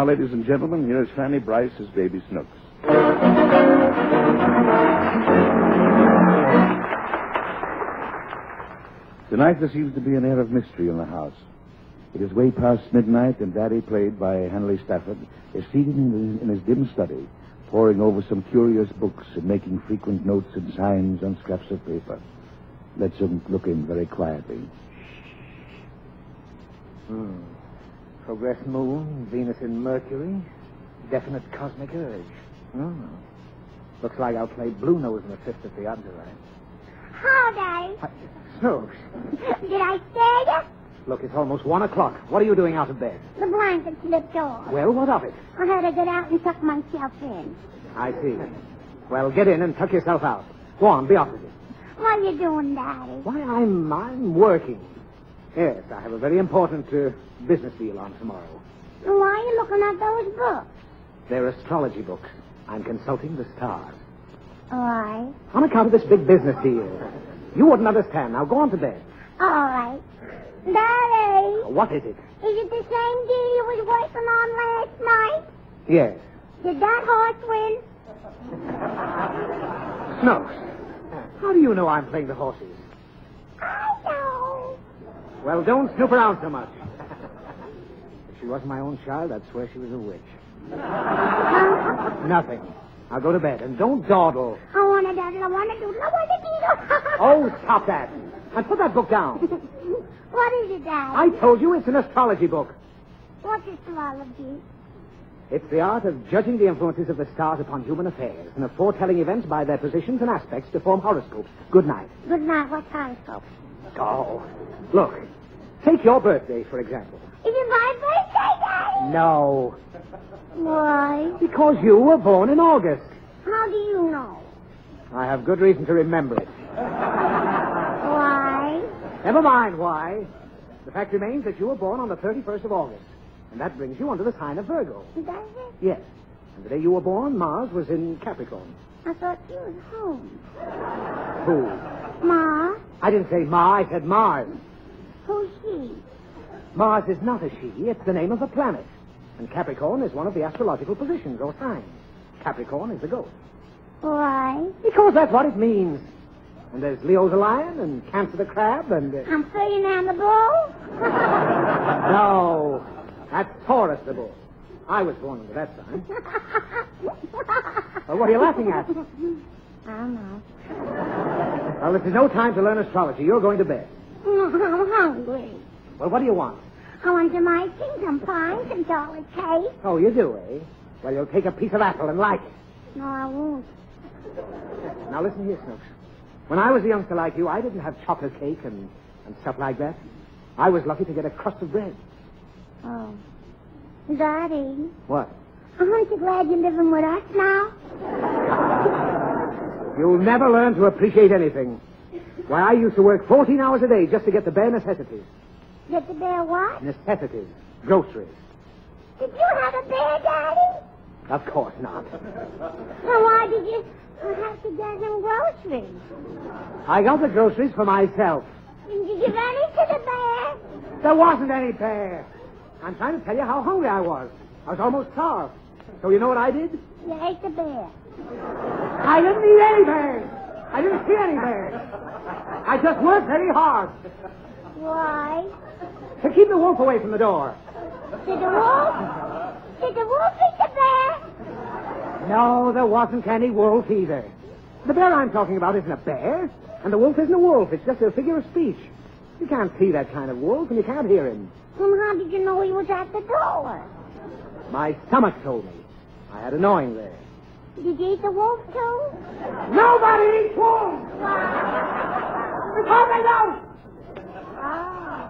now, ladies and gentlemen, here's Fanny Brice as Baby Snooks. Tonight there seems to be an air of mystery in the house. It is way past midnight, and Daddy, played by Hanley Stafford, is seated in his, in his dim study, poring over some curious books and making frequent notes and signs on scraps of paper. Let's him look in very quietly. Hmm. Progress moon, Venus in Mercury, definite cosmic urge. Hmm. Looks like I'll play Blue Nose in the fifth at the underline. How, Daddy? Hi- Snooks, Did I scare you? look, it's almost one o'clock. What are you doing out of bed? The blanket slipped off. Well, what of it? I had to get out and tuck myself in. I see. Well, get in and tuck yourself out. Go on, be off with it. What are you doing, Daddy? Why, I'm I'm working. Yes, I have a very important uh, business deal on tomorrow. Why are you looking at those books? They're astrology books. I'm consulting the stars. Right. On account of this big business deal. You wouldn't understand. Now go on to bed. All right. Daddy, What is it? is it the same deal you was working on last night? Yes. Did that horse win? No. How do you know I'm playing the horses? Well, don't snoop around so much. if she wasn't my own child, I'd swear she was a witch. Nothing. I'll go to bed. And don't dawdle. I want to dawdle. I want to doodle, I want to doodle. Oh, stop that. And put that book down. what is it, Dad? I told you it's an astrology book. What's astrology? It's the art of judging the influences of the stars upon human affairs and of foretelling events by their positions and aspects to form horoscopes. Good night. Good night. What's horoscope? Oh, look. Take your birthday, for example. Is it my birthday, Daddy? No, Why? because you were born in August. How do you know? I have good reason to remember it. Why? Never mind why. The fact remains that you were born on the 31st of August. And that brings you under the sign of Virgo. Does it? Yes. And the day you were born, Mars was in Capricorn. I thought you was home. Who? Ma, I didn't say Ma, I said Mars. who's she? Mars is not a she, it's the name of a planet. And Capricorn is one of the astrological positions or signs. Capricorn is the goat. Why? Because that's what it means. And there's Leo the lion and Cancer the crab and. Uh... I'm Ferdinand the bull? No, that's Taurus the bull. I was born under that sign. Well, what are you laughing at? I don't know. Well, this is no time to learn astrology. You're going to bed. I'm hungry. Well, what do you want? I want some icing, some pie, some chocolate cake. Oh, you do, eh? Well, you'll take a piece of apple and like it. No, I won't. Now, listen here, Snooks. When I was a youngster like you, I didn't have chocolate cake and, and stuff like that. I was lucky to get a crust of bread. Oh. Daddy, What? aren't you glad you're living with us now? You'll never learn to appreciate anything. Why, I used to work 14 hours a day just to get the bare necessities. Get the bare what? Necessities. Groceries. Did you have a bear, Daddy? Of course not. Well, why did you have to get them groceries? I got the groceries for myself. Didn't you give any to the bear? There wasn't any bear. I'm trying to tell you how hungry I was. I was almost starved. So you know what I did? You ate the bear. I didn't eat any bears. I didn't see any bears. I just worked very hard Why? to keep the wolf away from the door. Did the wolf? Did the wolf eat the bear? No, there wasn't any wolf either. The bear I'm talking about isn't a bear, and the wolf isn't a wolf. It's just a figure of speech. You can't see that kind of wolf, and you can't hear him. Well, how did you know he was at the door? My stomach told me. I had a gnawing there. Did you eat the wolf, too? Nobody eats wolves! Because they don't! Ah.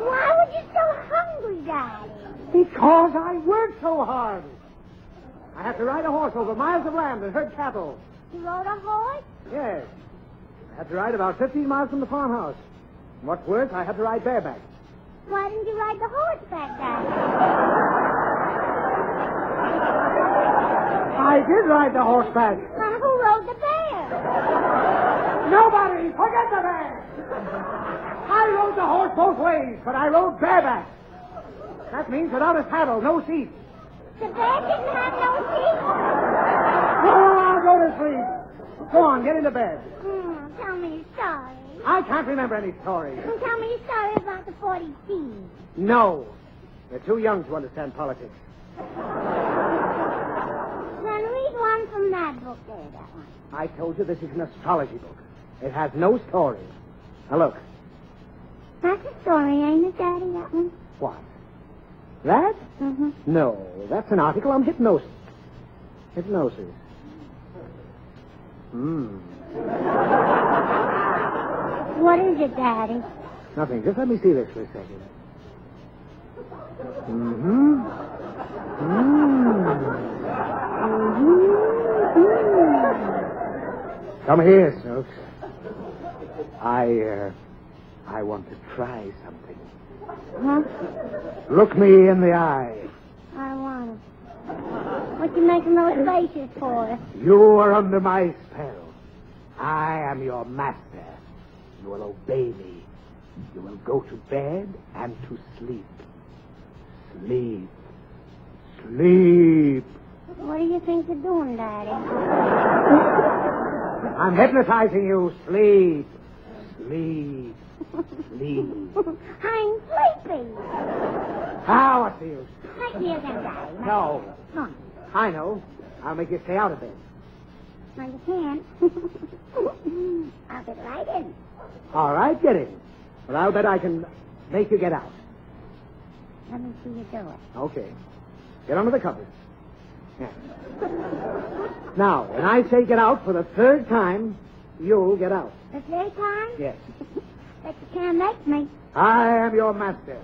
Why were you so hungry, Daddy? Because I worked so hard. I had to ride a horse over miles of land and herd cattle. You rode a horse? Yes. I had to ride about 15 miles from the farmhouse. And what's worse, I had to ride bareback. Why didn't you ride the horseback, Daddy? I did ride the horseback. Now, who rode the bear? Nobody! Forget the bear! I rode the horse both ways, but I rode bareback. That means without a saddle, no seat. The bear didn't have no teeth. Go on, go to sleep. Go on, get into bed. Hmm, tell me a story. I can't remember any stories. Hmm, Tell me a story about the 40 thieves. No. They're too young to understand politics. Then read one from that book there, that one. I told you this is an astrology book. It has no stories. Now look. That's a story, ain't it, Daddy, that one? What? That? Mm-hmm. No, that's an article on hypnosis. Hypnosis. Hmm. What is it, Daddy? Nothing. Just let me see this for a second. Mm-hmm. Mm. Come here, Snooks. I, uh, I want to try something. Huh? Look me in the eye. I want it. What you making those faces for? You are under my spell. I am your master. You will obey me. You will go to bed and to sleep. Sleep. Sleep. What do you think you're doing, Daddy? I'm hypnotizing you. Sleep. Sleep. Sleep. I'm sleepy. Ah, what's the use? Make me again, Daddy. No. Come on. I know. I'll make you stay out of bed. No, you can't. I'll get right in. All right, get in. But I'll bet I can make you get out. Let me see you do it. Okay. Get under the covers. Now, when I say get out for the third time, you'll get out. The third time? Yes. but you can't make me. I am your master.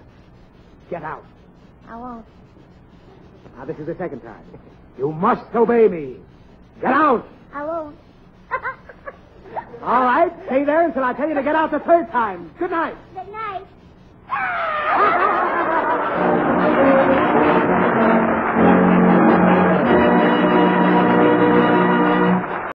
Get out. I won't. Now, this is the second time. You must obey me. Get out. I won't. All right. Stay there until I tell you to get out the third time. Good night.